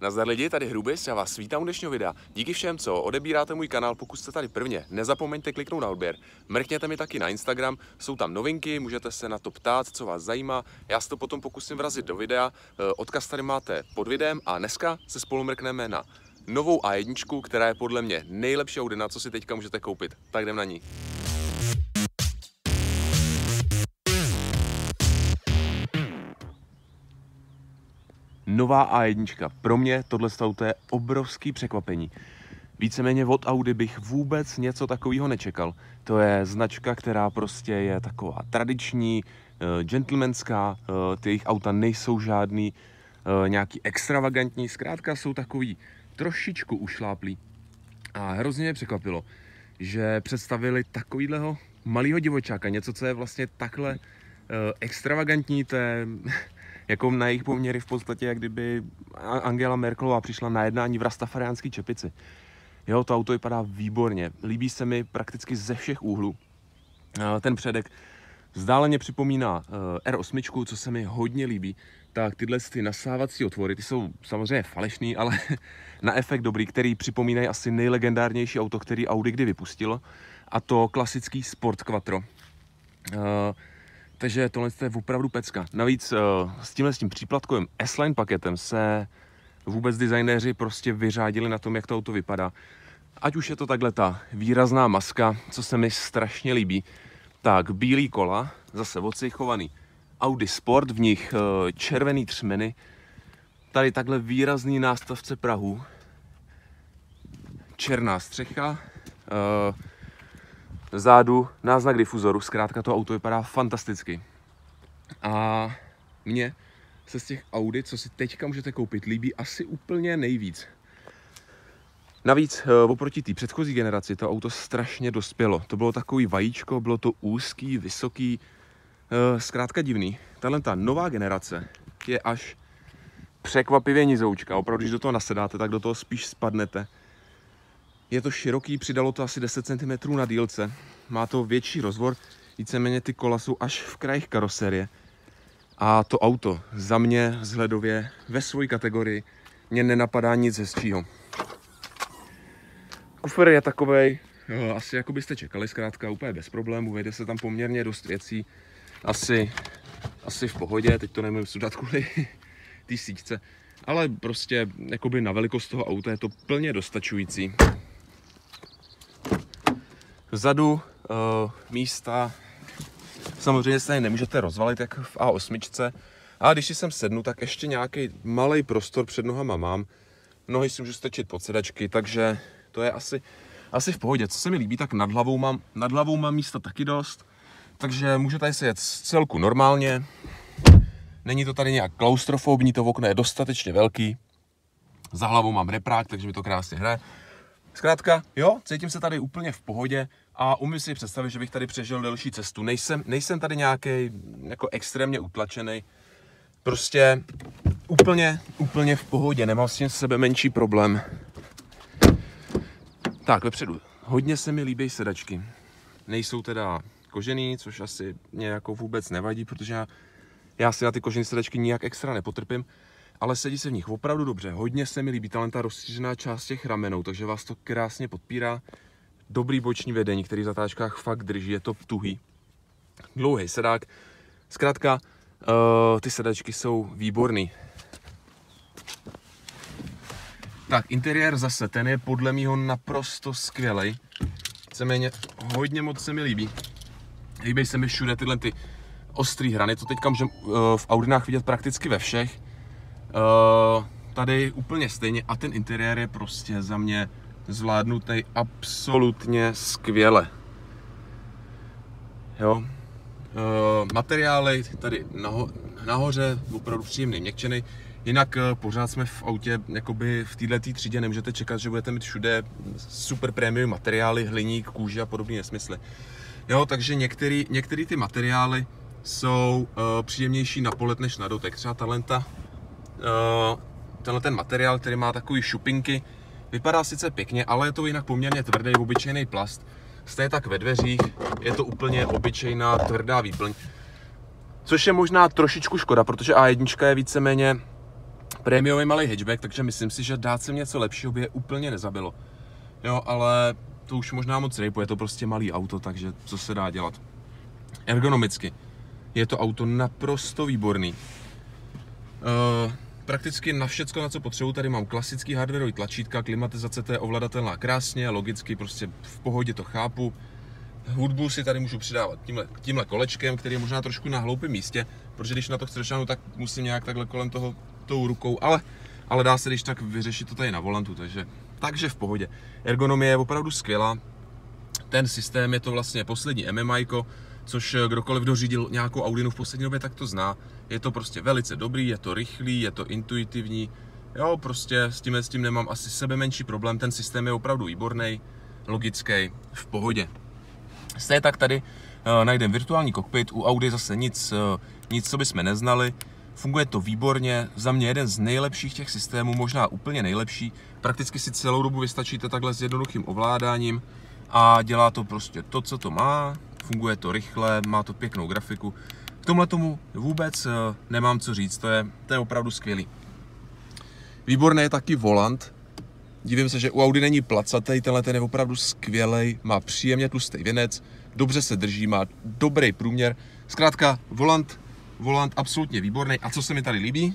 Nazdar lidi, tady Hrubis, já vás vítám u dnešního videa. Díky všem, co odebíráte můj kanál, pokud jste tady prvně, nezapomeňte kliknout na odběr. Mrkněte mi taky na Instagram, jsou tam novinky, můžete se na to ptát, co vás zajímá. Já se to potom pokusím vrazit do videa, eh, odkaz tady máte pod videem a dneska se spolu mrkneme na novou A1, která je podle mě nejlepší Audi, na co si teďka můžete koupit. Tak jdem na ní. Nová A1. Pro mě tohle auto je obrovský překvapení. Víceméně od Audi bych vůbec něco takového nečekal. To je značka, která prostě je taková tradiční, uh, gentlemanská, uh, ty jejich auta nejsou žádný uh, nějaký extravagantní, zkrátka jsou takový trošičku ušláplý. A hrozně mě překvapilo, že představili takovýhleho malého divočáka, něco, co je vlastně takhle extravagantní, to je jako na jejich poměry v podstatě, jak kdyby Angela Merkelová přišla na jednání v rastafariánský čepici. Jo, to auto vypadá výborně. Líbí se mi prakticky ze všech úhlů. Ten předek vzdáleně připomíná eh, R8, co se mi hodně líbí. Tak tyhle ty nasávací otvory, ty jsou samozřejmě falešný, ale na efekt dobrý, který připomínají asi nejlegendárnější auto, který Audi kdy vypustilo. A to klasický Sport Quattro. Takže tohle je opravdu pecka. Navíc uh, s tímhle s tím příplatkovým S-Line paketem se vůbec designéři prostě vyřádili na tom, jak to auto vypadá. Ať už je to takhle ta výrazná maska, co se mi strašně líbí, tak bílý kola, zase odsichovaný Audi Sport, v nich uh, červený třmeny, tady takhle výrazný nástavce Prahu, černá střecha, uh, zádu náznak difuzoru, zkrátka to auto vypadá fantasticky. A mně se z těch Audi, co si teďka můžete koupit, líbí asi úplně nejvíc. Navíc eh, oproti té předchozí generaci to auto strašně dospělo. To bylo takový vajíčko, bylo to úzký, vysoký, eh, zkrátka divný. Tahle ta nová generace je až překvapivě nizoučka. Opravdu, když do toho nasedáte, tak do toho spíš spadnete. Je to široký, přidalo to asi 10 cm na dílce. Má to větší rozvor, víceméně ty kola jsou až v krajích karoserie. A to auto za mě vzhledově ve své kategorii mě nenapadá nic hezčího. Kufr je takovej, asi jako byste čekali, zkrátka úplně bez problémů, vejde se tam poměrně dost věcí. Asi, asi v pohodě, teď to nemůžu sudat kvůli té síťce. Ale prostě jakoby na velikost toho auta je to plně dostačující. Vzadu uh, místa samozřejmě se nemůžete rozvalit jak v A8. A když si sem sednu, tak ještě nějaký malý prostor před nohama mám. Nohy si můžu stečit pod sedačky, takže to je asi, asi v pohodě. Co se mi líbí, tak nad hlavou mám, nad hlavou mám místa taky dost. Takže můžu tady sedět celku normálně. Není to tady nějak klaustrofobní, to okno je dostatečně velký. Za hlavou mám reprák, takže mi to krásně hraje. Zkrátka, jo, cítím se tady úplně v pohodě a umím si představit, že bych tady přežil delší cestu. Nejsem, nejsem tady nějaký jako extrémně utlačený. Prostě úplně, úplně v pohodě, nemám s tím sebe menší problém. Tak, vepředu. Hodně se mi líbí sedačky. Nejsou teda kožený, což asi mě jako vůbec nevadí, protože já, já si na ty kožené sedačky nijak extra nepotrpím ale sedí se v nich opravdu dobře. Hodně se mi líbí ta rozšířená část těch ramenů, takže vás to krásně podpírá. Dobrý boční vedení, který v zatáčkách fakt drží, je to tuhý. Dlouhý sedák. Zkrátka, uh, ty sedačky jsou výborný. Tak, interiér zase, ten je podle mého naprosto skvělý. Víceméně hodně moc se mi líbí. Líbí se mi všude tyhle ty ostrý hrany, to teďka můžeme uh, v Audinách vidět prakticky ve všech. Uh, tady úplně stejně a ten interiér je prostě za mě zvládnutý absolutně skvěle. Jo. Uh, materiály tady naho, nahoře, opravdu příjemný, měkčený. Jinak uh, pořád jsme v autě, jakoby v této třídě nemůžete čekat, že budete mít všude super prémium materiály, hliník, kůže a podobné nesmysly. Jo, takže některé ty materiály jsou uh, příjemnější na polet než na dotek. Třeba talenta Eh, tenhle ten materiál, který má takový šupinky, vypadá sice pěkně, ale je to jinak poměrně tvrdý, obyčejný plast. Stejně tak ve dveřích je to úplně obyčejná tvrdá výplň. Což je možná trošičku škoda, protože A1 je víceméně prémiový malý hatchback, takže myslím si, že dát sem něco lepšího by je úplně nezabilo. Jo, ale to už možná moc nejde, je to prostě malý auto, takže co se dá dělat. Ergonomicky je to auto naprosto výborný. Uh, prakticky na všecko, na co potřebuji, tady mám klasický hardwareový tlačítka, klimatizace, to je ovladatelná krásně, logicky, prostě v pohodě to chápu. Hudbu si tady můžu přidávat tímhle, tímhle kolečkem, který je možná trošku na hloupém místě, protože když na to chci došáhnout, tak musím nějak takhle kolem toho tou rukou, ale, ale dá se když tak vyřešit to tady na volantu, takže, takže v pohodě. Ergonomie je opravdu skvělá, ten systém je to vlastně poslední MMI, což kdokoliv dořídil nějakou Audinu v poslední době, tak to zná. Je to prostě velice dobrý, je to rychlý, je to intuitivní. Jo, prostě s tím, s tím nemám asi sebe menší problém, ten systém je opravdu výborný, logický, v pohodě. Stejně tak tady uh, najdeme virtuální kokpit, u Audi zase nic, uh, nic, co bychom neznali. Funguje to výborně, za mě jeden z nejlepších těch systémů, možná úplně nejlepší. Prakticky si celou dobu vystačíte takhle s jednoduchým ovládáním a dělá to prostě to, co to má, funguje to rychle, má to pěknou grafiku. K tomhle tomu vůbec eh, nemám co říct, to je, to je opravdu skvělý. Výborný je taky volant. Dívím se, že u Audi není placatý, tenhle ten je opravdu skvělý, má příjemně tlustý věnec, dobře se drží, má dobrý průměr. Zkrátka, volant, volant absolutně výborný. A co se mi tady líbí?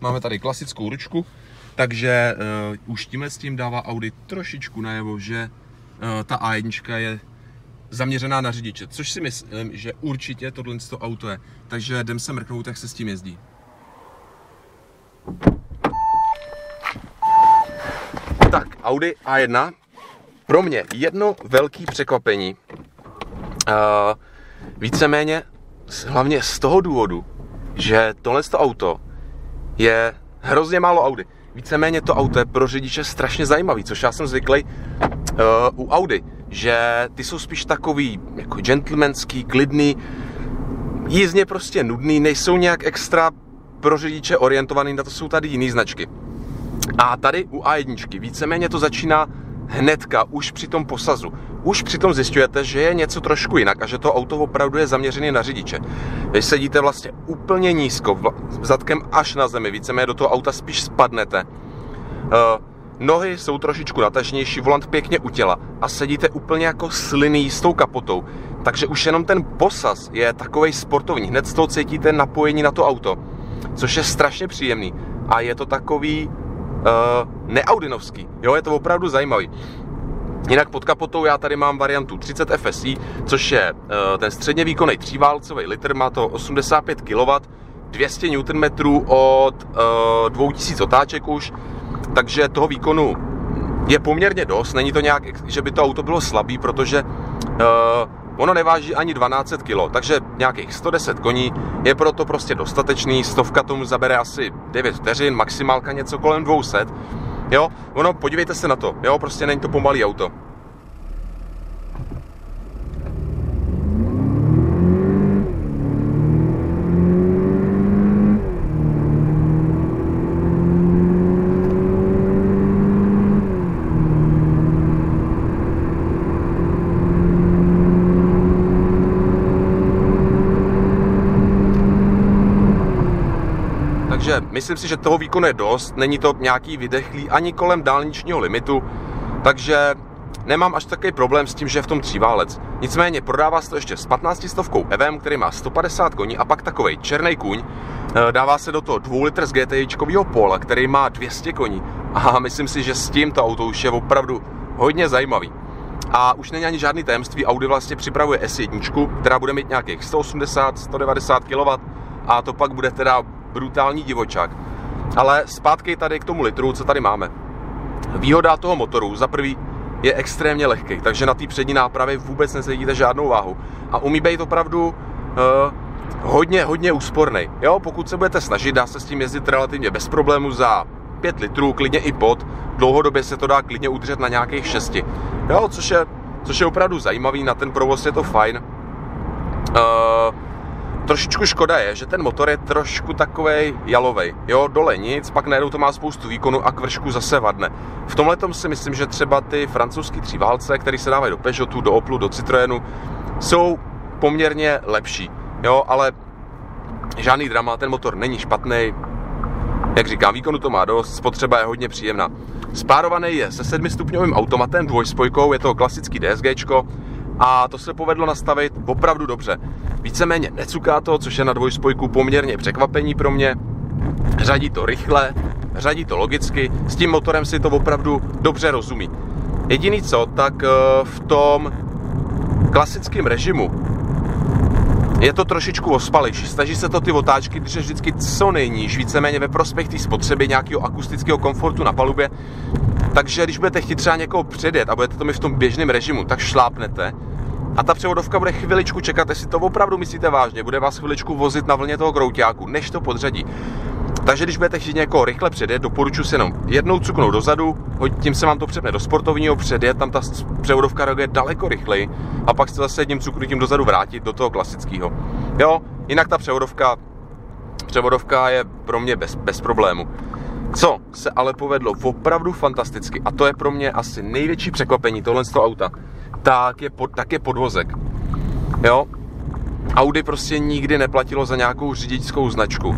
Máme tady klasickou ručku, takže uh, už tímhle s tím dává Audi trošičku najevo, že ta A1 je zaměřená na řidiče, což si myslím, že určitě tohle auto je. Takže jdem se mrknout, jak se s tím jezdí. Tak, Audi A1, pro mě jedno velké překvapení. Uh, víceméně hlavně z toho důvodu, že tohle auto je hrozně málo Audi. Víceméně to auto je pro řidiče strašně zajímavý, což já jsem zvyklý uh, u Audi, že ty jsou spíš takový jako gentlemanský, klidný, jízdně prostě nudný, nejsou nějak extra pro řidiče orientovaný, na to jsou tady jiné značky. A tady u A1 víceméně to začíná hnedka, už při tom posazu. Už přitom zjišťujete, že je něco trošku jinak a že to auto opravdu je zaměřené na řidiče. Vy sedíte vlastně úplně nízko, zadkem až na zemi, víceméně do toho auta spíš spadnete. Uh, nohy jsou trošičku natažnější, volant pěkně u těla a sedíte úplně jako sliný s tou kapotou. Takže už jenom ten posaz je takový sportovní. Hned z toho cítíte napojení na to auto, což je strašně příjemný. A je to takový uh, neaudinovský. Jo, je to opravdu zajímavý. Jinak pod kapotou já tady mám variantu 30 FSI, což je uh, ten středně výkonný tříválcový litr, má to 85 kW, 200 Nm od uh, 2000 otáček už, takže toho výkonu je poměrně dost. Není to nějak, že by to auto bylo slabý, protože uh, Ono neváží ani 12 kg, takže nějakých 110 koní je proto prostě dostatečný, stovka tomu zabere asi 9 vteřin, maximálka něco kolem 200. Jo, ono, podívejte se na to, jo, prostě není to pomalý auto. Takže myslím si, že toho výkonu je dost, není to nějaký vydechlý ani kolem dálničního limitu, takže nemám až takový problém s tím, že je v tom tříválec. Nicméně prodává se to ještě s 15 stovkou EVM, který má 150 koní a pak takový černý kůň. Eh, dává se do toho 2 litr z GTIčkového pola, který má 200 koní. A myslím si, že s tím to auto už je opravdu hodně zajímavý. A už není ani žádný tajemství, Audi vlastně připravuje S1, která bude mít nějakých 180-190 kW a to pak bude teda brutální divočák. Ale zpátky tady k tomu litru, co tady máme. Výhoda toho motoru za prvý je extrémně lehký, takže na té přední nápravě vůbec necítíte žádnou váhu. A umí být opravdu uh, hodně, hodně úsporný. Jo, pokud se budete snažit, dá se s tím jezdit relativně bez problému za 5 litrů, klidně i pod. Dlouhodobě se to dá klidně udržet na nějakých 6. Jo, což je, což je opravdu zajímavý, na ten provoz je to fajn. Uh, Trošičku škoda je, že ten motor je trošku takovej jalovej. Jo, dole nic, pak najednou to má spoustu výkonu a k vršku zase vadne. V tomhle si myslím, že třeba ty francouzský tříválce, které se dávají do Peugeotu, do Oplu, do Citroenu, jsou poměrně lepší. Jo, ale žádný drama, ten motor není špatný. Jak říkám, výkonu to má dost, spotřeba je hodně příjemná. Spárovaný je se 7-stupňovým automatem, dvojspojkou, je to klasický DSG a to se povedlo nastavit opravdu dobře. Víceméně necuká to, což je na dvojspojku poměrně překvapení pro mě. Řadí to rychle, řadí to logicky, s tím motorem si to opravdu dobře rozumí. Jediný co, tak eh, v tom klasickém režimu je to trošičku ospalejší. Snaží se to ty otáčky držet vždycky co nejníž, víceméně ve prospěch té spotřeby nějakého akustického komfortu na palubě. Takže když budete chtít třeba někoho předjet a budete to mi v tom běžném režimu, tak šlápnete a ta převodovka bude chviličku čekat, jestli to opravdu myslíte vážně, bude vás chviličku vozit na vlně toho krouťáku, než to podřadí. Takže když budete chtít někoho rychle předjet, doporučuji si jenom jednou cuknout dozadu, tím se vám to přepne do sportovního, předjet, tam ta převodovka reaguje daleko rychleji a pak se zase jedním cuknutím dozadu vrátit do toho klasického. Jo, jinak ta převodovka, převodovka je pro mě bez, bez problému. Co se ale povedlo opravdu fantasticky, a to je pro mě asi největší překvapení tohle z toho auta, tak je, pod, tak je podvozek. Jo, Audi prostě nikdy neplatilo za nějakou řidičskou značku.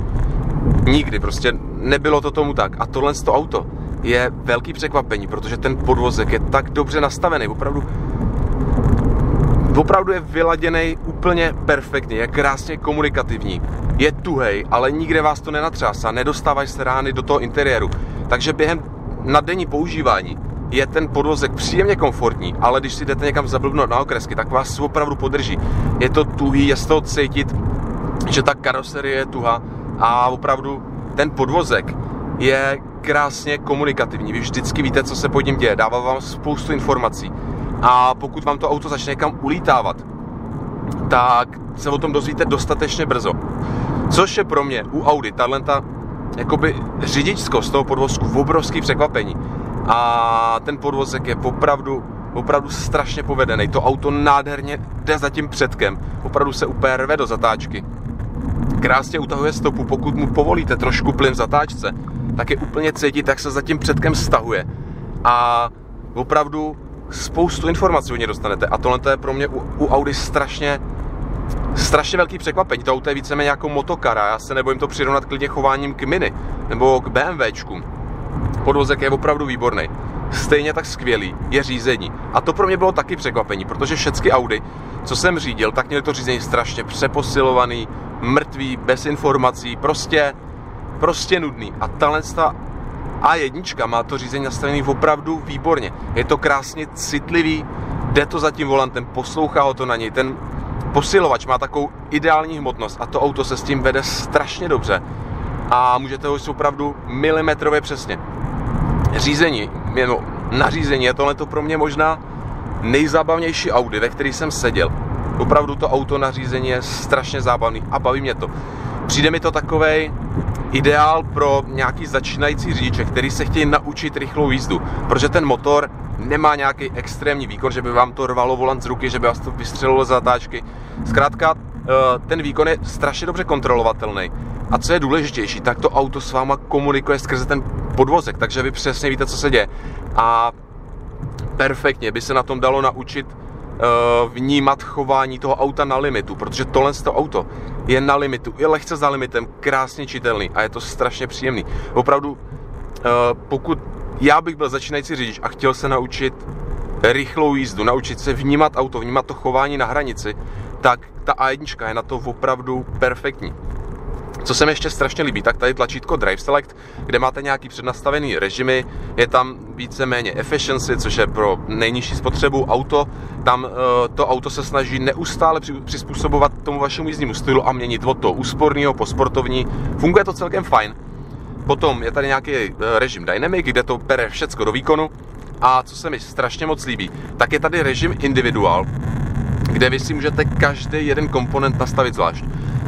Nikdy, prostě nebylo to tomu tak. A tohle to auto je velký překvapení, protože ten podvozek je tak dobře nastavený, opravdu opravdu je vyladěný úplně perfektně, je krásně komunikativní, je tuhej, ale nikde vás to nenatřásá, nedostávají se rány do toho interiéru. Takže během na denní používání je ten podvozek příjemně komfortní, ale když si jdete někam zablbnout na okresky, tak vás opravdu podrží. Je to tuhý, je z toho cítit, že ta karoserie je tuha a opravdu ten podvozek je krásně komunikativní. Vy vždycky víte, co se pod ním děje, dává vám spoustu informací. A pokud vám to auto začne někam ulítávat, tak se o tom dozvíte dostatečně brzo. Což je pro mě u Audi talenta jakoby řidičskost toho podvozku v obrovský překvapení. A ten podvozek je opravdu, opravdu strašně povedený. To auto nádherně jde za tím předkem. Opravdu se úplně rve do zatáčky krásně utahuje stopu, pokud mu povolíte trošku plyn v zatáčce, tak je úplně cítit, jak se za tím předkem stahuje. A opravdu spoustu informací o ně dostanete. A tohle je pro mě u, u Audi strašně, strašně velký překvapení. To auto je víceméně jako motokara. Já se nebojím to přirovnat klidně chováním k Mini nebo k BMWčku. Podvozek je opravdu výborný. Stejně tak skvělý je řízení. A to pro mě bylo taky překvapení, protože všechny Audi, co jsem řídil, tak měli to řízení strašně přeposilovaný, mrtvý, bez informací, prostě, prostě nudný. A tahle A1 má to řízení nastavený opravdu výborně. Je to krásně citlivý, jde to za tím volantem, poslouchá ho to na něj. Ten posilovač má takovou ideální hmotnost a to auto se s tím vede strašně dobře. A můžete ho opravdu milimetrově přesně. Řízení, no, nařízení je tohle to pro mě možná nejzábavnější Audi, ve který jsem seděl Opravdu to auto na řízení je strašně zábavný a baví mě to. Přijde mi to takový ideál pro nějaký začínající řidiče, který se chtějí naučit rychlou jízdu, protože ten motor nemá nějaký extrémní výkon, že by vám to rvalo volant z ruky, že by vás to vystřelilo z zatáčky. Zkrátka, eh, ten výkon je strašně dobře kontrolovatelný. A co je důležitější, tak to auto s váma komunikuje skrze ten podvozek, takže vy přesně víte, co se děje. A perfektně by se na tom dalo naučit vnímat chování toho auta na limitu, protože tohle to auto je na limitu, je lehce za limitem, krásně čitelný a je to strašně příjemný. Opravdu, eh, pokud já bych byl začínající řidič a chtěl se naučit rychlou jízdu, naučit se vnímat auto, vnímat to chování na hranici, tak ta A1 je na to opravdu perfektní. Co se mi ještě strašně líbí, tak tady tlačítko Drive Select, kde máte nějaký přednastavený režimy, je tam víceméně efficiency, což je pro nejnižší spotřebu auto. Tam uh, to auto se snaží neustále přizpůsobovat tomu vašemu jízdnímu stylu a měnit od toho úsporného po sportovní. Funguje to celkem fajn. Potom je tady nějaký uh, režim Dynamic, kde to bere všecko do výkonu. A co se mi strašně moc líbí, tak je tady režim Individual, kde vy si můžete každý jeden komponent nastavit zvlášť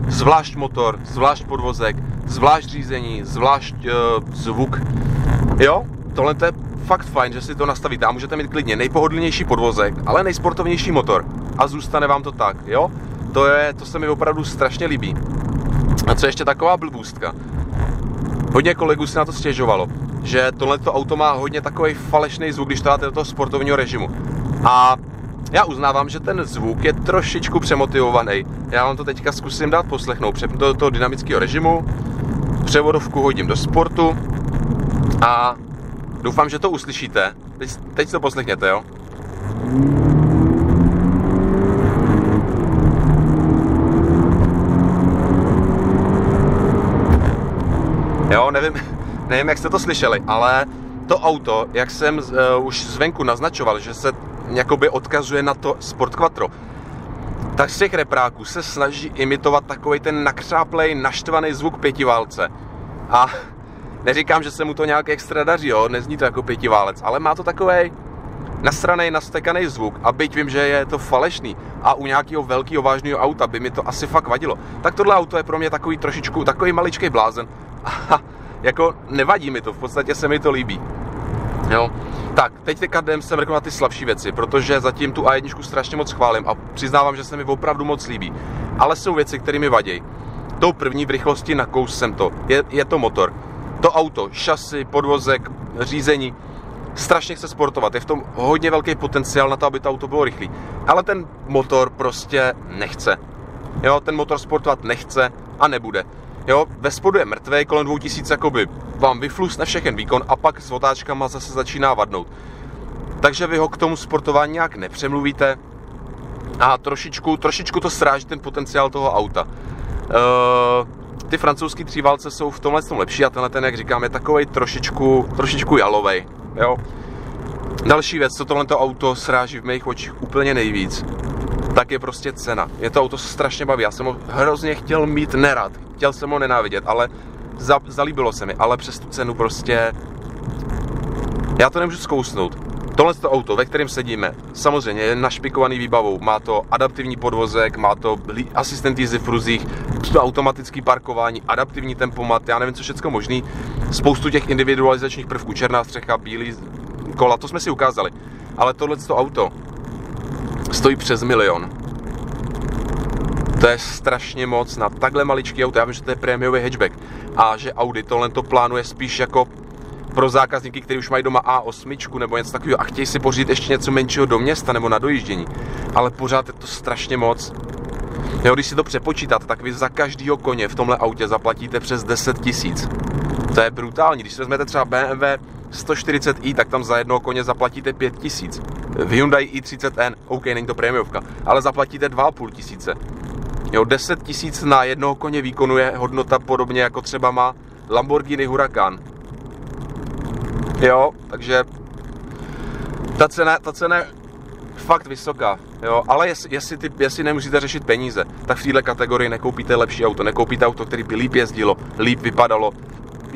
zvlášť motor, zvlášť podvozek, zvlášť řízení, zvlášť uh, zvuk. Jo, tohle je fakt fajn, že si to nastavíte a můžete mít klidně nejpohodlnější podvozek, ale nejsportovnější motor a zůstane vám to tak, jo? To, je, to se mi opravdu strašně líbí. A co ještě taková blbůstka? Hodně kolegů si na to stěžovalo, že tohleto auto má hodně takový falešný zvuk, když to dáte do toho sportovního režimu. A já uznávám, že ten zvuk je trošičku přemotivovaný. Já vám to teďka zkusím dát poslechnout. Přepnu do toho dynamického režimu, převodovku hodím do sportu a doufám, že to uslyšíte. Teď, teď to poslechněte, jo. Jo, nevím, nevím, jak jste to slyšeli, ale to auto, jak jsem uh, už zvenku naznačoval, že se jakoby odkazuje na to Sport Quattro, tak z těch repráků se snaží imitovat takový ten nakřáplej, naštvaný zvuk pětiválce. A neříkám, že se mu to nějak extra daří, jo, nezní to jako pětiválec, ale má to takový nasraný, nastekaný zvuk a byť vím, že je to falešný a u nějakého velkého vážného auta by mi to asi fakt vadilo, tak tohle auto je pro mě takový trošičku, takový maličký blázen a jako nevadí mi to, v podstatě se mi to líbí. Jo. Tak, teď teďka jdem se na ty slabší věci, protože zatím tu A1 strašně moc chválím a přiznávám, že se mi opravdu moc líbí. Ale jsou věci, které mi vadí. Tou první v rychlosti na kous jsem to. Je, je to motor. To auto, šasy, podvozek, řízení, strašně chce sportovat. Je v tom hodně velký potenciál na to, aby to auto bylo rychlý. Ale ten motor prostě nechce. Jo, ten motor sportovat nechce a nebude. Jo, ve spodu je mrtvý, kolem 2000 jakoby vám vyflusne všechen výkon a pak s otáčkama zase začíná vadnout. Takže vy ho k tomu sportování nějak nepřemluvíte a trošičku, trošičku to sráží ten potenciál toho auta. Uh, ty francouzský tříválce jsou v tomhle tom lepší a tenhle ten, jak říkám, je takový trošičku, trošičku jalovej. Jo? Další věc, co tohle auto sráží v mých očích úplně nejvíc, tak je prostě cena. Je to auto strašně baví. Já jsem ho hrozně chtěl mít nerad. Chtěl jsem ho nenávidět, ale za, zalíbilo se mi. Ale přes tu cenu prostě... Já to nemůžu zkousnout. Tohle to auto, ve kterém sedíme, samozřejmě je našpikovaný výbavou. Má to adaptivní podvozek, má to asistent jízdy v pruzích, to automatické parkování, adaptivní tempomat, já nevím, co všechno možný. Spoustu těch individualizačních prvků, černá střecha, bílý kola, to jsme si ukázali. Ale tohle to auto stojí přes milion. To je strašně moc na takhle maličký auto. Já vím, že to je prémiový hatchback a že Audi tohle to plánuje spíš jako pro zákazníky, kteří už mají doma A8 nebo něco takového a chtějí si pořídit ještě něco menšího do města nebo na dojíždění. Ale pořád je to strašně moc. Jo, když si to přepočítáte, tak vy za každého koně v tomhle autě zaplatíte přes 10 tisíc. To je brutální. Když si vezmete třeba BMW 140i, tak tam za jednoho koně zaplatíte 5 tisíc. V Hyundai i30N, OK, není to prémiovka, ale zaplatíte 2,5 tisíce. Jo, 10 tisíc na jednoho koně výkonu je hodnota podobně jako třeba má Lamborghini Huracan. Jo, takže ta cena, ta cena je fakt vysoká, jo, ale jestli, jestli, ty, jestli nemusíte řešit peníze, tak v této kategorii nekoupíte lepší auto, nekoupíte auto, který by líp jezdilo, líp vypadalo,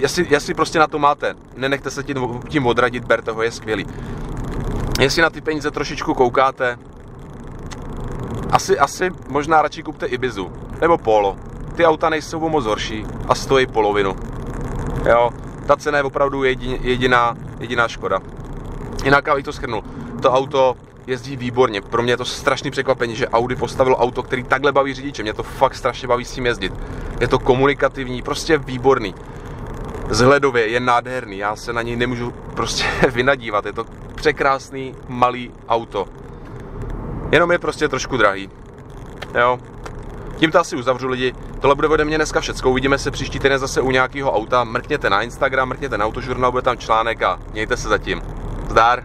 jestli, jestli prostě na to máte, nenechte se tím, tím odradit, berte ho, je skvělý. Jestli na ty peníze trošičku koukáte, asi, asi možná radši kupte Ibizu nebo Polo. Ty auta nejsou moc horší a stojí polovinu. Jo, ta cena je opravdu jedin, jediná, jediná škoda. Jinak, abych to schrnul, to auto jezdí výborně. Pro mě je to strašný překvapení, že Audi postavilo auto, který takhle baví řidiče. Mě to fakt strašně baví s tím jezdit. Je to komunikativní, prostě výborný. Zhledově je nádherný, já se na něj nemůžu prostě vynadívat. Je to překrásný malý auto. Jenom je prostě trošku drahý. Jo. Tím to asi uzavřu lidi. Tohle bude ode mě dneska všecko. Uvidíme se příští týden zase u nějakého auta. Mrkněte na Instagram, mrkněte na autožurnál, bude tam článek a mějte se zatím. Zdar!